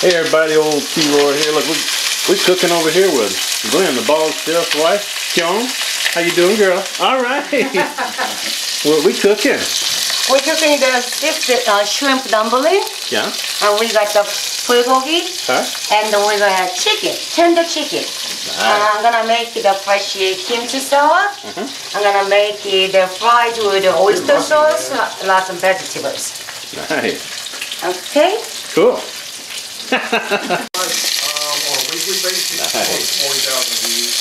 Hey everybody, old T-Roy here. Look, we we cooking over here with Glen, the bald chef's wife. Kyon, how you doing, girl? All right. what we cooking? We're cooking the steamed uh, shrimp dumpling, Yeah. and we got the bulgogi, Huh? and we got uh, chicken, tender chicken. And I'm gonna make the fresh kimchi salad. I'm gonna make it uh, fried with the oyster sauce, uh, lots of vegetables. Nice. Okay? Cool. Um, on a weekly basis, Nice. forty thousand views.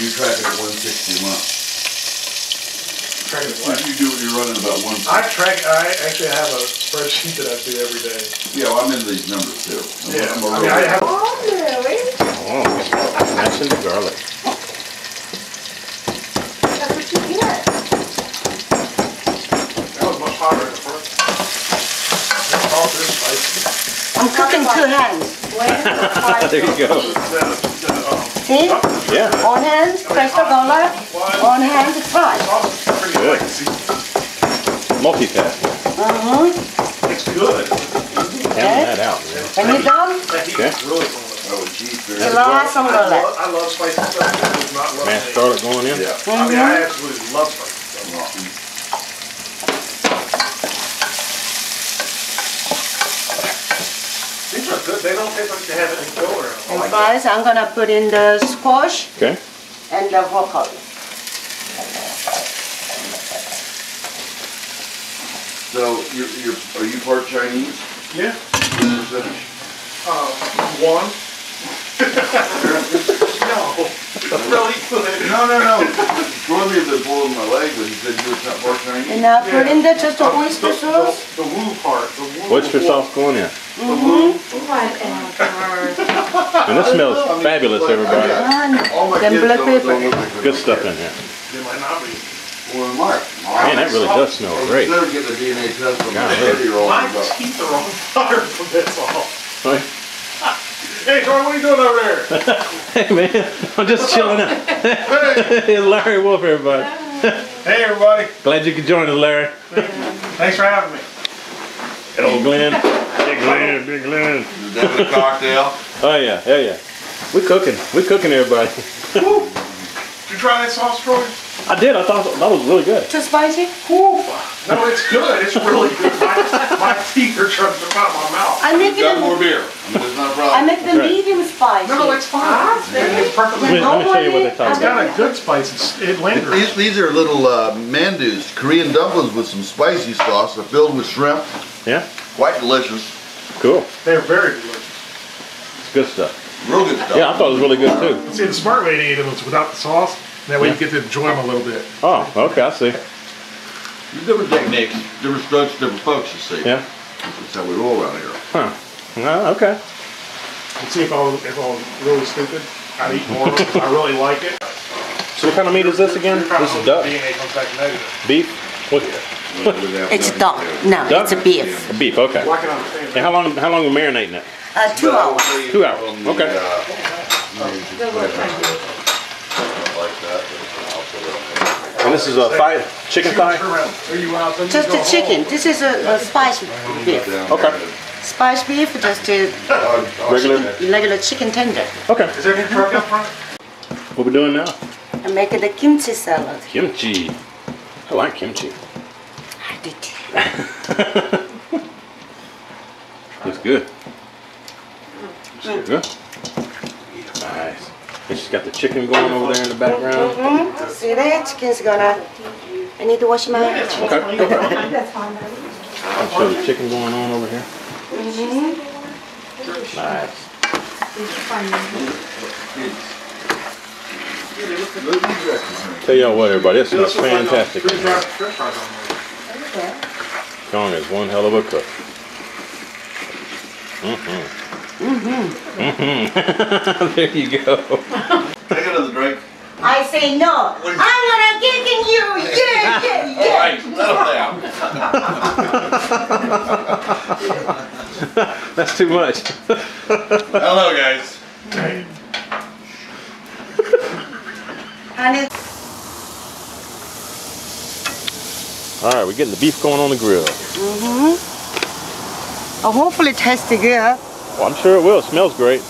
You track it at one sixty a month. Tracking it What what? you do when you're running about one I track, I actually have a spreadsheet that I do every day. Yeah, well, I'm into these numbers too. I'm- Yeah, I'm a I mean, I real- have, Oh, really? Oh, smashing the garlic. That's what you get. that was much hotter at the front. Oh, this is spicy. I'm cooking two hands. there you go. The, the, See? Yeah. One hand, press the garlic, one hand fry. sauce is pretty Good. spicy. Multitasking. Mm-hmm. It's good. Having that out, man. When you're done, Okay. is really Oh, geez, very. love some I garlic. love, I love spicy stuff. I not love Mashed it. garlic going in. Yeah. I mean, I absolutely love spicy stuff. These are good. They don't taste like they have any filler in them. I And like that. fries, I'm gonna put in the squash Okay. and the broccoli. So you're, you're, are you part Chinese? Yeah. What percentage? Uh, one. no. Really good. No, no, no. Jordan had been pulling my leg, but he said you were not part Chinese. And I put in the just the oyster sauce. The, the woo part. The woo. Oyster sauce going in. The woo. And this smells fabulous, everybody. And All my black don't, don't pepper. look like they're Good stuff in here. They might not be. Well, Mark. Man, that really does smell great. Consider getting a DNA test from a Golly. thirty-year-old. My about- teeth are on fire from this all. Right. Hey, Jordan, what are you doing over there? Hey man, I'm just chilling out. hey. Larry Wolfe, everybody. hey, everybody. Glad you could join us, Larry. Thanks for having me. Hello, Glen. Big Glen, big Glen. Is that a cocktail? Oh yeah, yeah, yeah. We're cooking. We're cooking, everybody. Woo. Did you try that sauce, Troy? I did. I thought that was really good. Too spicy? Woo. No, it's good. It's really good. My, my teeth are trying to come out of my mouth. I make Got more it. beer. I mean, it's not a I problem. make the That's right. medium spicy. No, it's fine. It's perfectly Let me, let me show you what they It's talk about. got a good spice. It's, it lingers. These, these are little uh, mandus, Korean dumplings with some spicy sauce. They're filled with shrimp. Yeah, Quite delicious. Cool. They're very delicious. It's good stuff. Real good stuff. Yeah, I thought it was really good too. See, the smart way to eat them is without the sauce. That way you get to enjoy them a little bit. Oh, okay, I see. Different techniques, different strokes, different folks, you see. Yeah. That's how we roll around here. Huh. No, okay. And see if I was, if I was really stupid, I'd eat more. of it. I really like it. So what kind of meat is this again? This is duck, the DNA comes back negative. beef. What? It's duck. No, Duck? it's a beef. Beef. Okay. Well, I can understand And how long? How long are we marinating it? Uh, two hours. Two hours, okay. And this is a thigh, chicken thigh. Are you out? Then you Just go the chicken. This is a, a spice beef. Okay. Spice beef, just a Regular. regular chicken tender. Okay. Is there any truck up front? What we doing now? I make the kimchi salad. Kimchi. I like kimchi. I did. Looks good. Looks good. Nice. And she's got the chicken going over there in the background. Mm-hmm. See that? Chicken's gonna. I need to wash my hands. Okay. I'll show the chicken going on over here. Nice. Tell y'all what, everybody, this smells fantastic. French fries, French fries on there. Kong is one hell of a cook. Mm-hmm. Mm-hmm. there you go. Take another drink. I say no. I'm gonna kicking you. Yeah, yeah, yeah. All right, settle down. That's too much. Hello, guys. And it, All right, we're getting the beef going on the grill. Oh, hopefully it tastes good. Well, I'm sure it will. It smells great.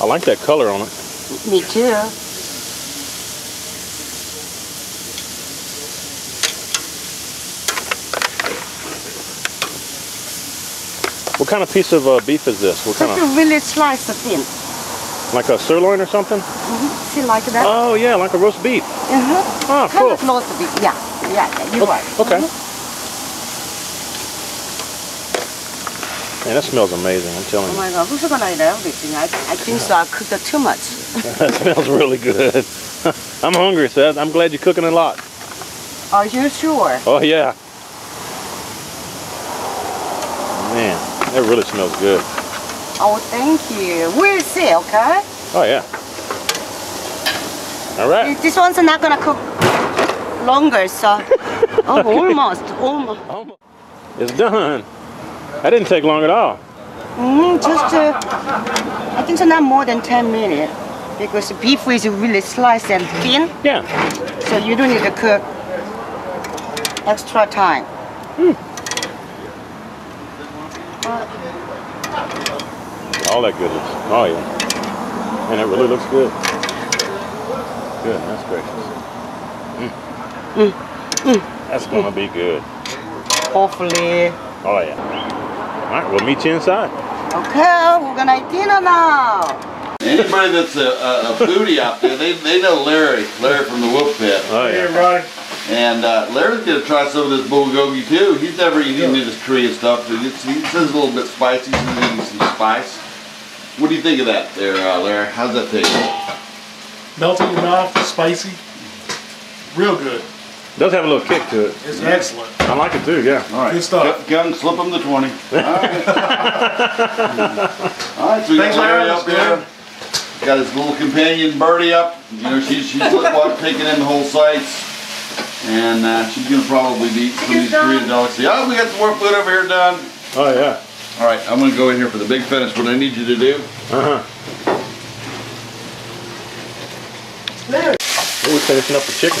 I like that color on it. Me too. What kind of piece of uh, beef is this? What kind Just of, to really slice it thin. Like a sirloin or something? Mm-hmm. She like that? Oh yeah, like a roast beef. uh-huh. Oh, Kind cool. of close to be. Yeah, yeah, yeah you're right. Okay. Mm-hmm. Man, that smells amazing. I'm telling you. Oh my god, who's gonna eat everything? I, I think so. I cooked it too much. that smells really good. I'm hungry, Seth. I'm glad you're cooking a lot. Are you sure? Oh yeah. Man, that really smells good. Oh, thank you. We'll see, okay? Oh yeah. All right. This one's not gonna cook longer, so. oh, almost, almost. It's done. That didn't take long at all. Mm, just, uh, I think so not more than 10 minutes. Because the beef is really sliced and thin, Yeah. so you don't need to cook extra time. All that goodness. Oh yeah. And it really looks good. Good. That's gracious. Mm. That's gonna be good. Hopefully. Oh yeah. All right. We'll meet you inside. Okay, we're gonna eat dinner now. Anybody that's a, a, a foodie out there, they, they know Larry, Larry from the Wolfe Pit. Oh Hey, yeah. everybody. And uh, Larry's gonna try some of this bulgogi too. He's never eaten any of this Korean stuff. But it's, he says it's a little bit spicy. He's eating some spice. What do you think of that there, uh, Larry? How's that taste? Melting your mouth, spicy. Real good. Does have a little kick to it. It's excellent. I like it too. Yeah. All right. Good stuff. Gun, slip him the 20. All right. All right, so we Thanks, got Larry Larry. up there. Got his little companion Birdie up. You know, she's, she's what, taking in the whole sights. And uh, she's going to probably eat some of these Korean delicacies. Oh, we got some more food over here done. Oh yeah. All right, I'm going to go in here for the big finish. What I need you to do, Uh huh. We're finishing up the chicken.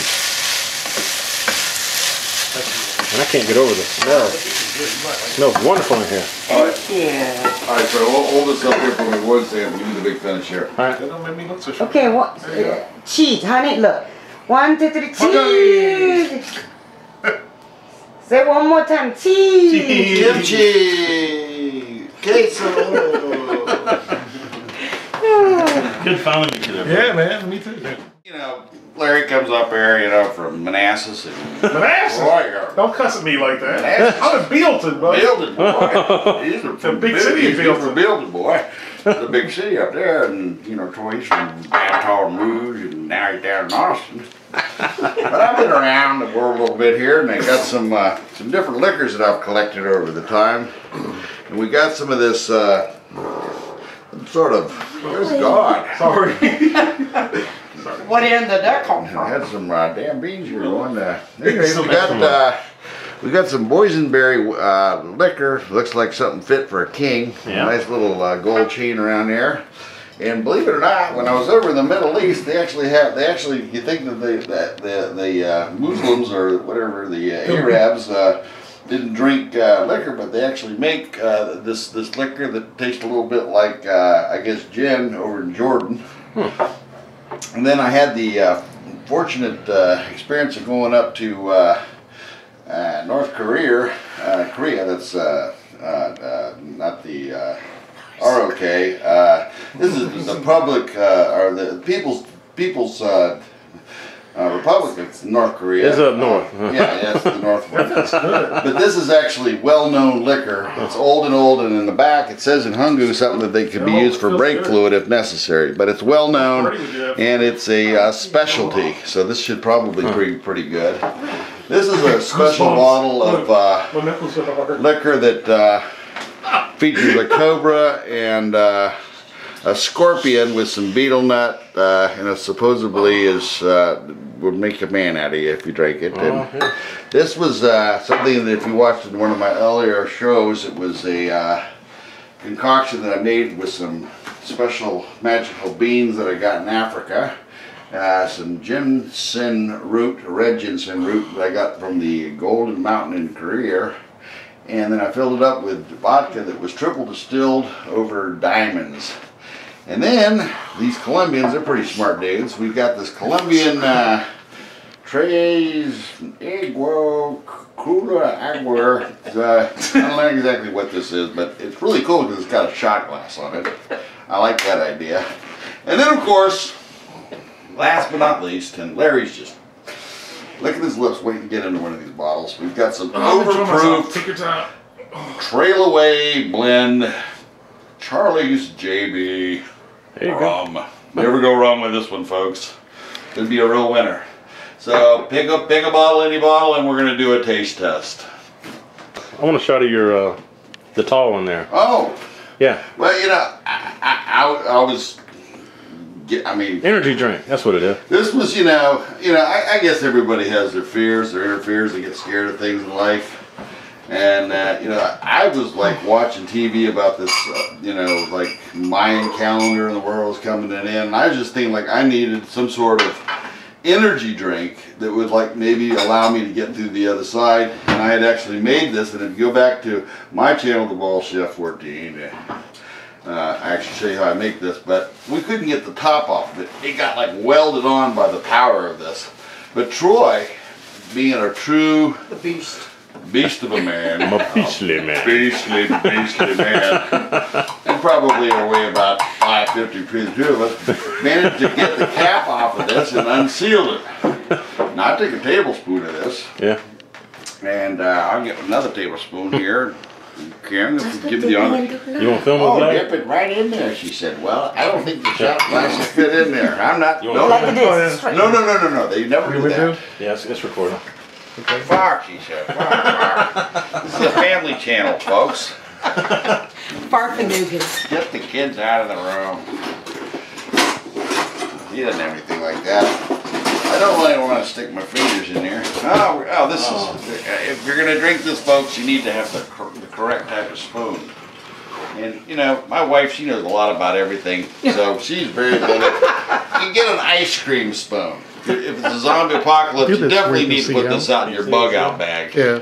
And I can't get over the smell. It smells wonderful in here. Yeah. all right, so hold, hold this up here for me one second. Give me the big finish here. All right. That don't make me look so sure. Okay, what? There you go. uh, cheese, honey, look. One, two, three, Okay. cheese. Say one more time, cheese. Kimchi! Queso! Good finding you today. Yeah, man. Me too. you know, Larry comes up here, you know, from Manassas and Manassas. Boy, Don't cuss at me like that. Manassas. I'm in Bealeton, buddy. Building boy. He's a from big city He's Building. from Building boy. The big city up there, and you know, Troy, he's from Baton Rouge, and now he's down in Austin. but I've been around the world a little bit here, and I got some uh, some different liquors that I've collected over the time, and we got some of this uh, sort of. There's God. Sorry. What in the duck come I had some uh, damn beans here. One, uh, anyways, we got uh, we got some boysenberry uh, liquor. Looks like something fit for a king. Yeah. Nice little uh, gold chain around there. And believe it or not, when I was over in the Middle East, they actually have they actually you think that they that the the uh, Muslims or whatever the uh, Arabs. Uh, didn't drink uh, liquor, but they actually make uh, this this liquor that tastes a little bit like uh, I guess gin over in Jordan. And then I had the uh, fortunate uh, experience of going up to uh, uh, North Korea. Uh, Korea, that's uh, uh, uh, not the uh, ROK. Uh, this is the public uh, or the people's people's. Uh, Republic of North Korea. It's up north. Uh, yeah, yeah, it's the north one. But this is actually well-known liquor. It's old and old, and in the back it says in Hungu something that they could be Oh, used for brake good. fluid if necessary. But it's well known, Party would do that. and it's a uh, specialty. So this should probably be pretty good. This is a special bottle of uh, My nipples are hard. liquor that uh, features a cobra and uh, a scorpion with some betel nut, uh, and it supposedly is uh, would make a man out of you if you drank it. And this was uh, something that if you watched in one of my earlier shows, it was a uh, concoction that I made with some special magical beans that I got in Africa. uh, some ginseng root, red ginseng root that I got from the Golden Mountain in Korea. And then I filled it up with vodka that was triple distilled over diamonds. And then these Colombians, they're pretty smart dudes. We've got this Colombian uh, Tres Agua Agua. Uh, I don't know exactly what this is, but it's really cool because it's got a shot glass on it. I like that idea. And then, of course, last but not least, and Larry's just look at his lips waiting to get into one of these bottles. We've got some Oh, overproof Take your time. Trail Away Blend Charlie's JB There you go. rum. Never go wrong with this one, folks. It'd be a real winner. So pick up, pick a bottle, any bottle, and we're gonna do a taste test. I want a shot of your uh, the tall one there. Oh, Yeah, well, you know, I, I, I, I was, I mean, energy drink. That's what it is. this was, you know, you know, I, I guess everybody has their fears, their inner fears. They get scared of things in life. And uh, you know, I was like watching TV about this, uh, you know, like Mayan calendar and the world was coming to an end. And I was just thinking like I needed some sort of energy drink that would like maybe allow me to get through the other side. And I had actually made this. And if you go back to my channel, The Bald Chef 14, uh, I actually show you how I make this. But we couldn't get the top off of it. It got like welded on by the power of this. But Troy, being a true The beast. Beast of a man. I'm a beastly man. Beastly, beastly man. and probably are weigh about 550 between the two of us. Managed to get the cap off of this and unsealed it. Now I take a tablespoon of this, Yeah. and uh, I'll get another tablespoon here. Karen, if give me the honor. You want to film with Oh, Larry? dip it right in there, she said. Well, I don't think the shot glass will fit in there. I'm not. You No, want- Like no, this. straight. no, no, no, no, no. They never do we that. do? Yeah, it's, it's recording. Far, she said. Far, far. This is a family channel, folks. Far. Get the kids out of the room. He doesn't have anything like that. I don't really want to stick my fingers in there. Oh, oh this is, oh. Uh, if you're gonna drink this, folks, you need to have the, cor- the correct type of spoon. And, you know, my wife, she knows a lot about everything, so she's very good at, you get an ice cream spoon. If if it's a zombie apocalypse, you definitely need to put CL. this out in your bug out bag. Yeah.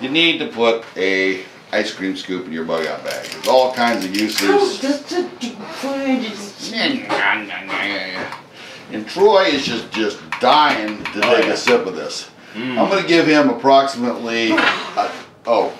You need to put a ice cream scoop in your bug out bag. There's all kinds of Oh, uses. just to put And Troy is just just dying to Oh, take yeah. a sip of this. I'm gonna give him approximately. Uh, oh.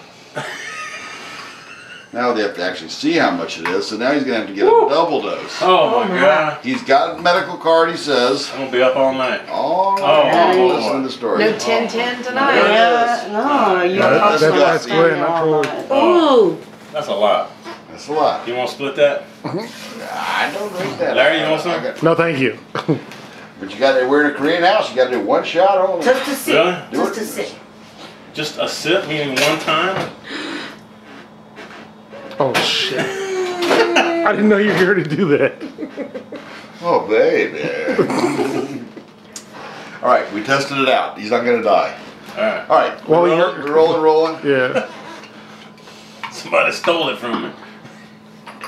Now they have to actually see how much it is. So now he's gonna have to get a double dose. Oh, my god. He's got a medical card. He says. I'm gonna be up all night. Oh, Oh. listen to the story. No 10 10 tonight. Yeah, no, you That- can't that- that's the way, not Ooh. That's a lot. That's a lot. You want to split that? I don't drink that. Larry, you want some? Got- No, thank you. But you got to. We're in a Korean house. You got to do one shot only. Just to sit. Really? Just it. to sit. Just a sip, meaning one time? Oh, shit. I didn't know you were here to do that. Oh, baby. All right, we tested it out. He's not gonna die. Alright. All right, Well, we're rolling, we're rolling, rolling. Yeah. Somebody stole it from me.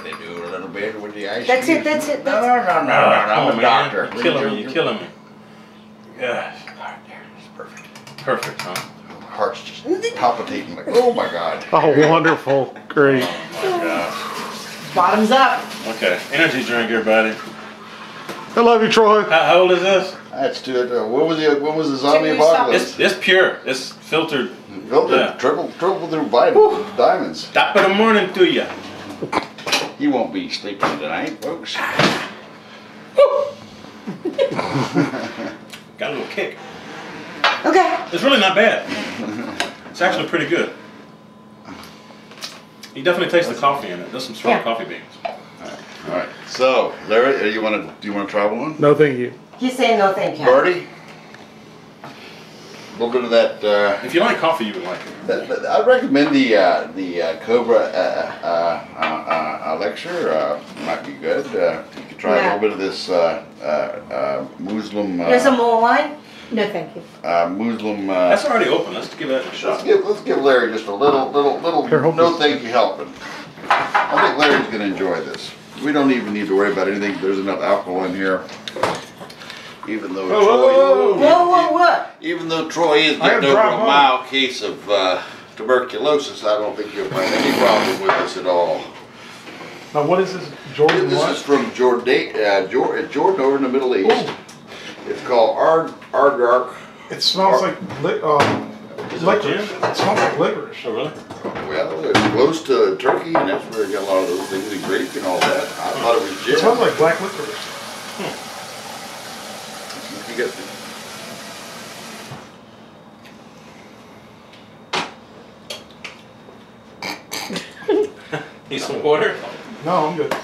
They do a little bit with the ice That's cream. it, that's it, No, that's no, no, no, no, no. I'm on, a doctor. You're killing me, you're killing me. Yeah. Alright, there, it's perfect. Perfect, huh? Heart's just palpitating like, oh my god. Oh, wonderful. Great. Oh my gosh. Bottoms up. Okay, energy drink, everybody. I love you, Troy. How, how old is this? That's too. Uh, what was the what was the zombie Two apocalypse? It's, it's pure. It's filtered. Filtered, yeah. triple triple through vitamin diamonds. Top of the morning to you. He won't be sleeping tonight, folks. Got a little kick. Okay. It's really not bad. It's actually pretty good. You definitely taste the coffee in it. There's some strong Yeah. coffee beans. All right. So, Larry, uh, you want to do you want to try one? No, thank you. He said no thank you. Birdie. A little bit of that. Uh, If you like coffee, you would like it. that, that- I recommend the uh, the uh, Cobra uh, uh, uh, uh, Elixir. Uh, might be good. Uh, you could try a little bit of this uh, uh, uh, Muslim. There's some Uh, more wine? No, thank you. uh, Muslim. Uh, That's already open. Let's give that a let's shot. give let's give Larry just a little little little Here, hold no this. thank you helping. I think Larry's gonna enjoy this. We don't even need to worry about anything. There's enough alcohol in here. Even though Whoa, whoa, Troy, whoa, whoa. Whoa, whoa, even though Troy is I have getting over a home. mild case of uh, tuberculosis, I don't think you'll find any problem with this at all. Now, what is this? Jordan This what? is from Jordan, uh, Jor- Jordan over in the Middle East. It's called Ard Ardark. It smells like li- um, Is it licorice. gin? It smells like licorice. Oh, really? Well, it's close to Turkey, and that's where you got a lot of those things, the grape and all that. I thought it was gin. It smells like black licorice. You got the- Need some water? No, I'm good.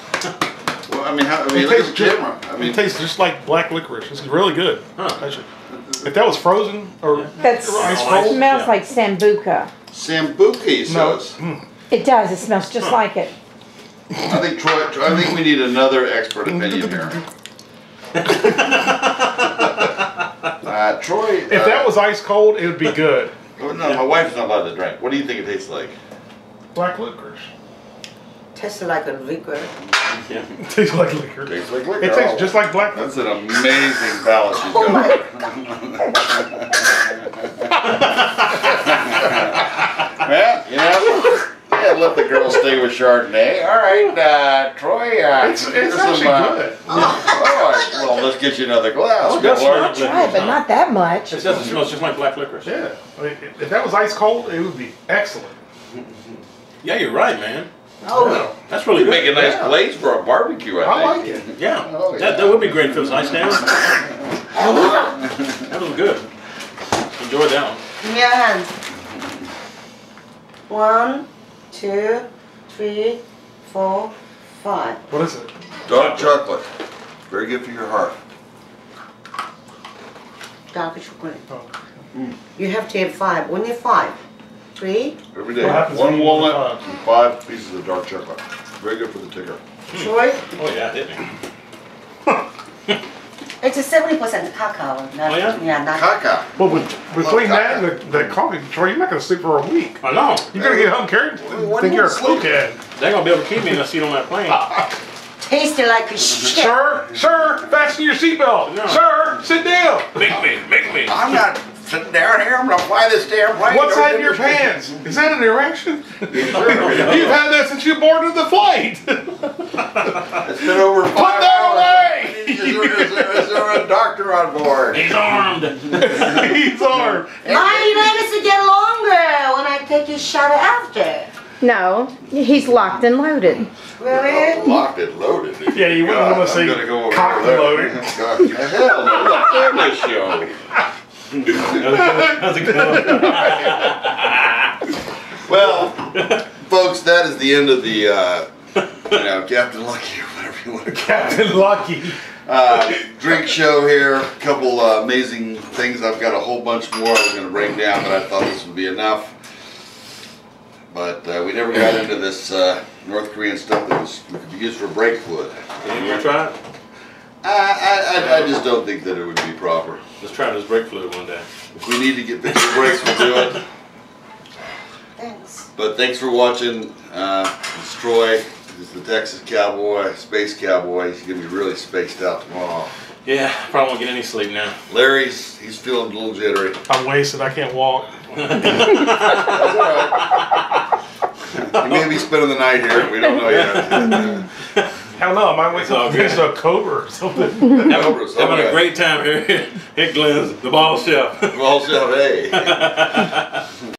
Well, I mean, how, I mean, It look at tastes the just, camera. I mean, it tastes just like black licorice. It's really good. Huh. Actually, if that was frozen or That's, ice Oh, cold, smells Yeah. like sambuca. Sambuca no, sauce. Mm. It does, it smells just like it. I think Troy, Troy- I think we need another expert mm. opinion here. Uh, Troy. if uh, that was ice cold, it would be good. Oh, no, my wife's not allowed to drink. What do you think it tastes like? Black licorice. Tastes like a liquor. Yeah. It tastes like liquor. Tastes like liquor. It tastes just like black That's an amazing palate she's Oh my got. Well, you know, yeah, let the girls stay with Chardonnay. All right, uh, Troy. Uh, It's, it's some, actually uh, good. All right, well, let's get you another glass. Oh, Good that's Lord. right. Try but not that much. It doesn't smell just like black licorice. Yeah. I mean, if that was ice cold, it would be excellent. Yeah, you're right, man. Oh, That's really You make a nice Yeah. glaze for a barbecue, I, I think. like it. Yeah. Oh, yeah. That, that would be great if it was ice down. That was good. Enjoyed that one. give me your hand. One, two, three, four, five. What is it? Dark chocolate. Very good for your heart. Dark chocolate. Oh. You have to have five. Only five. Three. Every day. What happens One you walnut five? and five pieces of dark chocolate. Very good for the ticker. Troy. Oh yeah, hit me. It's a seventy percent cacao. Not, Oh, yeah? Yeah, not. Caca. Well, with, between that and the, the coffee, Troy, you're not going to sleep for a week. I know. You're going to get home carried. When Think you you're a sleep. cokehead. They're gonna be able to keep me in a seat on that plane. Tastes like a mm-hmm. shit. Sir, sir, fasten your seatbelt. No. Sir, sit down. Make me, make me. I'm not sitting down here. I'm gonna fly this damn plane. What's that in your understand. pants? Is that an erection? Sure. You've had that since you boarded the flight. It's been over five Put that hours. away! Is there, is, there, is there a doctor on board? He's armed. He's armed. My legs get longer when I take a shot after. No, he's locked and loaded. Really? Oh, locked and loaded. Yeah, you wouldn't God, wanna I'm say go over cocked and loaded. God, hell, no, it's a family show. How's it going? Well, folks, that is the end of the, uh, you know, Captain Lucky or whatever you want to call it. Captain Lucky. Uh, drink show here. A couple uh, amazing things. I've got a whole bunch more I was going to bring down, but I thought this would be enough. But uh, we never got into this uh, North Korean stuff that was could be used for brake fluid. You wanna try it? I, I, I- I just don't think that it would be proper. Let's try this brake fluid one day. If we need to get fixed for brakes, we'll do it. Thanks. But thanks for watching. Uh, it's Troy. He's the Texas Cowboy, Space Cowboy. He's gonna be really spaced out tomorrow. Yeah, probably won't get any sleep now. Larry's, he's feeling a little jittery. I'm wasted. I can't walk. That's all right. He may be spending the night here. We don't know yet. Hell no, I might wake It's up good. against a cobra or something. Cobras, Having okay. a great time here at Glen's, the bald chef. Well, so, hey.